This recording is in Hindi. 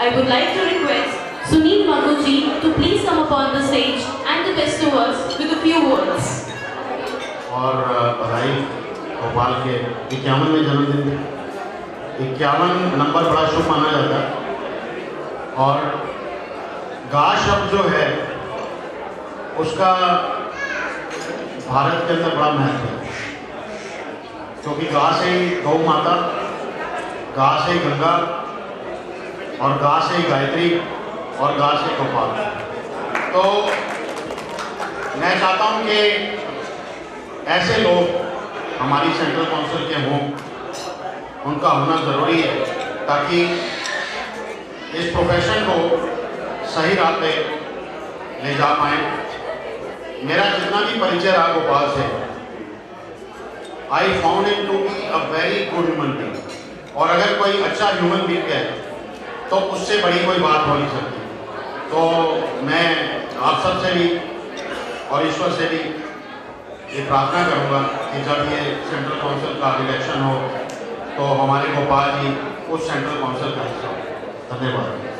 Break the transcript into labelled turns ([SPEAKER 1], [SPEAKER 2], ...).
[SPEAKER 1] I would like to request Sunil Maguji to please come upon the stage and to bestow us with a few words.
[SPEAKER 2] और बधाई भोपाल के इक्यावन में जन्मदिन इक्यावन नंबर बड़ा शुभ माना जाता है और गा शब्द जो है उसका भारत के अंदर बड़ा महत्व है क्योंकि गा से ही गौ माता गा से ही गंगा और गा से गायत्री और गा से गोपाल। तो मैं चाहता हूँ कि ऐसे लोग हमारी सेंट्रल काउंसिल के हों, उनका होना ज़रूरी है, ताकि इस प्रोफेशन को सही राह पे ले जा पाए। मेरा जितना भी परिचय रहा गोपाल से I found it to be a very good human being और अगर कोई अच्छा ह्यूमन बींग है तो उससे बड़ी कोई बात हो नहीं सकती। तो मैं आप सबसे भी और ईश्वर से भी ये प्रार्थना करूँगा कि जब ये सेंट्रल काउंसिल का इलेक्शन हो तो हमारे गोपाल जी उस सेंट्रल काउंसिल का हिस्सा हो। धन्यवाद।